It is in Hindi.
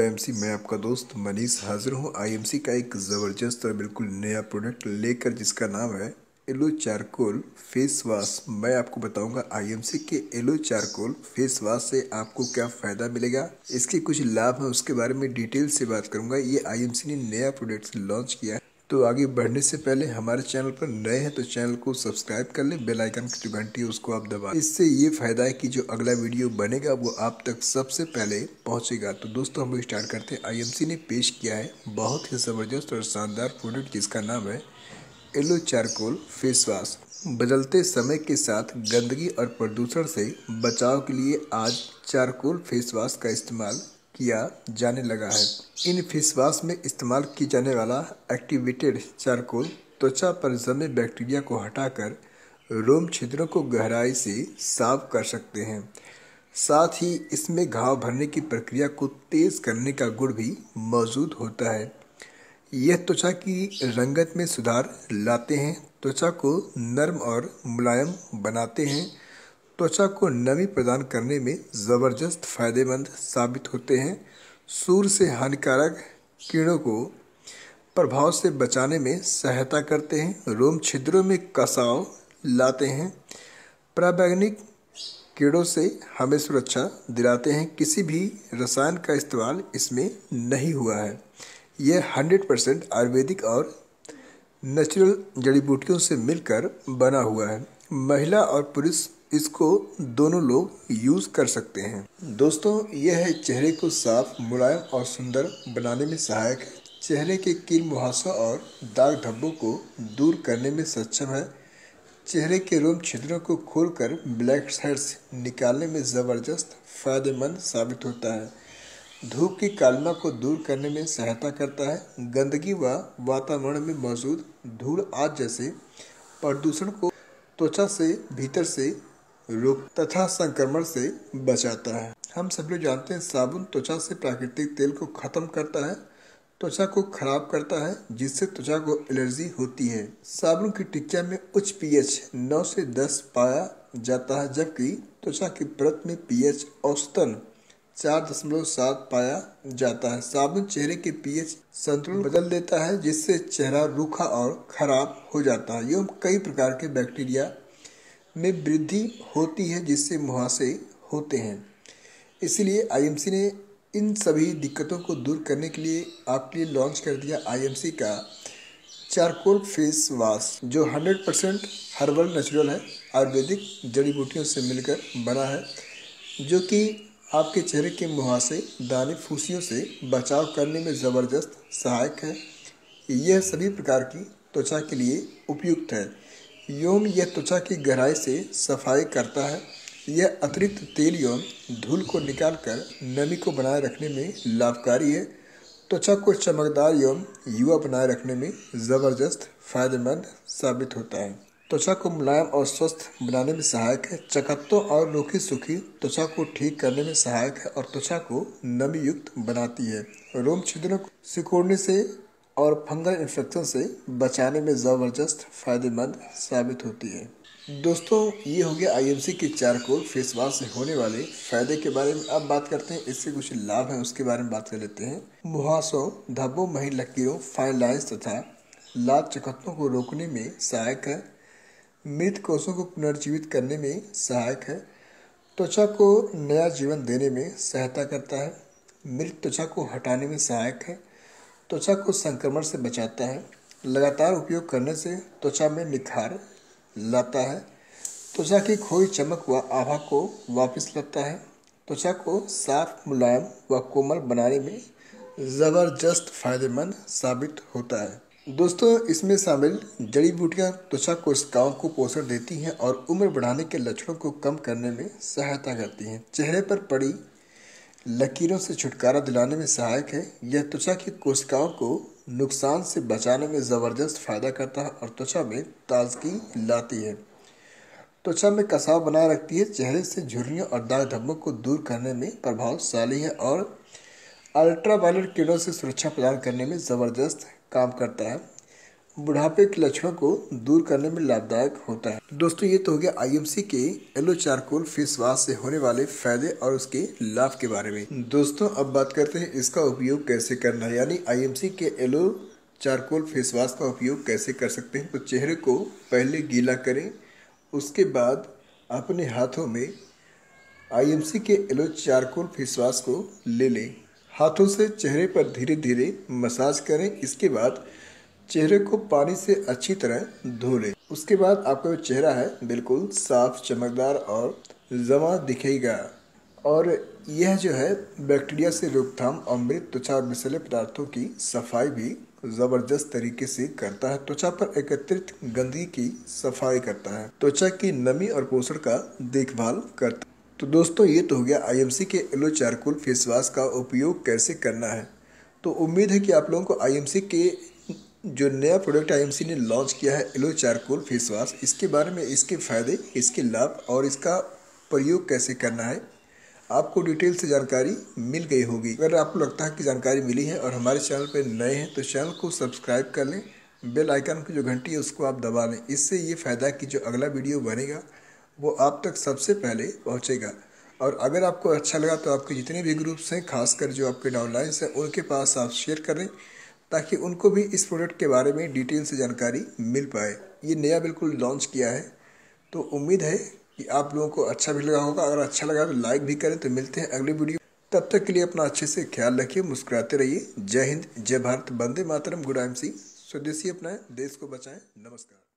आईएमसी मैं आपका दोस्त मनीष हाजिर हूँ। आईएमसी का एक ज़बरदस्त और बिल्कुल नया प्रोडक्ट लेकर जिसका नाम है एलो चारकोल फेस वाश मैं आपको बताऊँगा आईएमसी के एलो चारकोल फेस वाश से आपको क्या फ़ायदा मिलेगा। इसके कुछ लाभ हैं, उसके बारे में डिटेल से बात करूँगा। ये आईएमसी ने नया प्रोडक्ट लॉन्च किया तो आगे बढ़ने से पहले हमारे चैनल पर नए हैं तो चैनल को सब्सक्राइब कर लें, बेल आइकन की जो घंटी है उसको आप दबा इससे ये फ़ायदा है कि जो अगला वीडियो बनेगा वो आप तक सबसे पहले पहुंचेगा। तो दोस्तों, हम स्टार्ट करते हैं। आईएमसी ने पेश किया है बहुत ही ज़बरदस्त और शानदार प्रोडक्ट जिसका नाम है एलो चारकोल फेस वाश बदलते समय के साथ गंदगी और प्रदूषण से बचाव के लिए आज चारकोल फेस वाश का इस्तेमाल किया जाने लगा है। इन फेस वॉश में इस्तेमाल की जाने वाला एक्टिवेटेड चारकोल त्वचा पर जमे बैक्टीरिया को हटाकर रोम छिद्रों को गहराई से साफ़ कर सकते हैं। साथ ही इसमें घाव भरने की प्रक्रिया को तेज करने का गुण भी मौजूद होता है। यह त्वचा की रंगत में सुधार लाते हैं। त्वचा को नर्म और मुलायम बनाते हैं। त्वचा को नमी प्रदान करने में ज़बरदस्त फ़ायदेमंद साबित होते हैं। सूर्य से हानिकारक कीड़ों को प्रभाव से बचाने में सहायता करते हैं। रोम छिद्रों में कसाव लाते हैं। प्रावैज्ञानिक कीड़ों से हमें सुरक्षा दिलाते हैं। किसी भी रसायन का इस्तेमाल इसमें नहीं हुआ है। यह हंड्रेड परसेंट आयुर्वेदिक और नेचुरल जड़ी बूटियों से मिलकर बना हुआ है। महिला और पुरुष इसको दोनों लोग यूज़ कर सकते हैं। दोस्तों, यह है चेहरे को साफ़, मुलायम और सुंदर बनाने में सहायक है। चेहरे के कील मुहासों और दाग धब्बों को दूर करने में सक्षम है। चेहरे के रोम छिद्रों को खोलकर ब्लैक हेड्स निकालने में ज़बरदस्त फ़ायदेमंद साबित होता है। धूप की कालमा को दूर करने में सहायता करता है। गंदगी व वातावरण में मौजूद धूल आज जैसे प्रदूषण को त्वचा से, भीतर से रोग तथा संक्रमण से बचाता है। हम सब लोग जानते हैं, साबुन त्वचा से प्राकृतिक तेल को खत्म करता है, त्वचा को खराब करता है, जिससे त्वचा को एलर्जी होती है। साबुन की टिक्चा में उच्च पीएच 9 से 10 पाया जाता है, जबकि त्वचा की परत में पीएच औसतन चार दशमलव सात पाया जाता है। साबुन चेहरे के पीएच संतुलन बदल देता है, जिससे चेहरा रूखा और खराब हो जाता है। एवं कई प्रकार के बैक्टीरिया में वृद्धि होती है, जिससे मुहासे होते हैं। इसलिए आईएमसी ने इन सभी दिक्कतों को दूर करने के लिए आपके लिए लॉन्च कर दिया आईएमसी का चारकोल फेस वॉश जो 100 परसेंट हर्बल नेचुरल है, आयुर्वेदिक जड़ी बूटियों से मिलकर बना है, जो कि आपके चेहरे के मुहासे दाने फूसियों से बचाव करने में ज़बरदस्त सहायक है। यह सभी प्रकार की त्वचा के लिए उपयुक्त है। योम यह त्वचा की गहराई से सफ़ाई करता है। यह अतिरिक्त तेल यौन धूल को निकालकर नमी को बनाए रखने में लाभकारी है। त्वचा को चमकदार एवं युवा बनाए रखने में ज़बरदस्त फ़ायदेमंद साबित होता है। त्वचा को मुलायम और स्वस्थ बनाने में सहायक है। चकत्तों और रूखी सूखी त्वचा को ठीक करने में सहायक है और त्वचा को नमी युक्त बनाती है। रोम छिद्रों को सिकोड़ने से और फंगल इन्फेक्शन से बचाने में ज़बरदस्त फ़ायदेमंद साबित होती है। दोस्तों, ये हो गया आईएमसी के चारकोल फेस वॉश से होने वाले फ़ायदे के बारे में। अब बात करते हैं, इससे कुछ लाभ है, उसके बारे में बात कर लेते हैं। मुहासों, धब्बों मही लकीरों फाइन लाइन्स तथा लाल चकत्तों को रोकने में सहायक है। मृत कोषों को पुनर्जीवित करने में सहायक है। त्वचा को नया जीवन देने में सहायता करता है। मृत त्वचा को हटाने में सहायक है। त्वचा को संक्रमण से बचाता है। लगातार उपयोग करने से त्वचा में निखार लाता है। त्वचा की खोई चमक व आभा को वापस लाता है। त्वचा को साफ़ मुलायम व कोमल बनाने में ज़बरदस्त फ़ायदेमंद साबित होता है। दोस्तों, इसमें शामिल जड़ी बूटियाँ त्वचा कोशिकाओं को पोषण देती हैं और उम्र बढ़ाने के लक्षणों को कम करने में सहायता करती हैं। चेहरे पर पड़ी लकीरों से छुटकारा दिलाने में सहायक है। यह त्वचा की कोशिकाओं को नुकसान से बचाने में ज़बरदस्त फ़ायदा करता है और त्वचा में ताजगी लाती है। त्वचा में कसाव बनाए रखती है। चेहरे से झुर्रियों और दाग धब्बों को दूर करने में प्रभावशाली है और अल्ट्रावायलेट किरणों से सुरक्षा प्रदान करने में ज़बरदस्त काम करता है। बुढ़ापे के लक्षणों को दूर करने में लाभदायक होता है। दोस्तों, ये तो हो गया आईएमसी के एलो चारकोल फेस वॉश से होने वाले फ़ायदे और उसके लाभ के बारे में। दोस्तों, अब बात करते हैं इसका उपयोग कैसे करना है। यानी आईएमसी के एलो चारकोल फेस वॉश का उपयोग कैसे कर सकते हैं? तो चेहरे को पहले गीला करें, उसके बाद अपने हाथों में आईएमसी के एलो चारकोल फेस वॉश को ले लें। हाथों से चेहरे पर धीरे धीरे मसाज करें, इसके बाद चेहरे को पानी से अच्छी तरह धो लें। उसके बाद आपका जो चेहरा है, बिल्कुल साफ़, चमकदार और जमा दिखेगा। और यह जो है, बैक्टीरिया से रोकथाम और मृत त्वचा और मिसले पदार्थों की सफ़ाई भी ज़बरदस्त तरीके से करता है। त्वचा पर एकत्रित गंदगी की सफ़ाई करता है। त्वचा की नमी और पोषण का देखभाल करता है। तो दोस्तों, ये तो हो गया आईएमसी के एलो चारकोल फेस वॉश का उपयोग कैसे करना है? तो उम्मीद है कि आप लोगों को आईएमसी के जो नया प्रोडक्ट आईएमसी ने लॉन्च किया है एलो चारकोल फेस वॉश इसके बारे में इसके फ़ायदे, इसके लाभ और इसका प्रयोग कैसे करना है, आपको डिटेल से जानकारी मिल गई होगी। अगर आपको लगता है कि जानकारी मिली है और हमारे चैनल पर नए हैं तो चैनल को सब्सक्राइब कर लें। बेल आइकन की जो घंटी है, उसको आप दबा लें। इससे ये फ़ायदा कि जो अगला वीडियो बनेगा, वो आप तक सबसे पहले पहुँचेगा। और अगर आपको अच्छा लगा तो आपके जितने भी ग्रुप्स हैं, खासकर जो आपके डाउनलाइंस हैं, उनके पास आप शेयर करें ताकि उनको भी इस प्रोडक्ट के बारे में डिटेल से जानकारी मिल पाए। ये नया बिल्कुल लॉन्च किया है। तो उम्मीद है कि आप लोगों को अच्छा भी लगा होगा। अगर अच्छा लगा तो लाइक भी करें। तो मिलते हैं अगले वीडियो तब तक के लिए अपना अच्छे से ख्याल रखिए, मुस्कुराते रहिए। जय हिंद, जय भारत। बंदे मातरम। गुड एम सी स्वदेशी अपनाएँ, देश को बचाएँ। नमस्कार।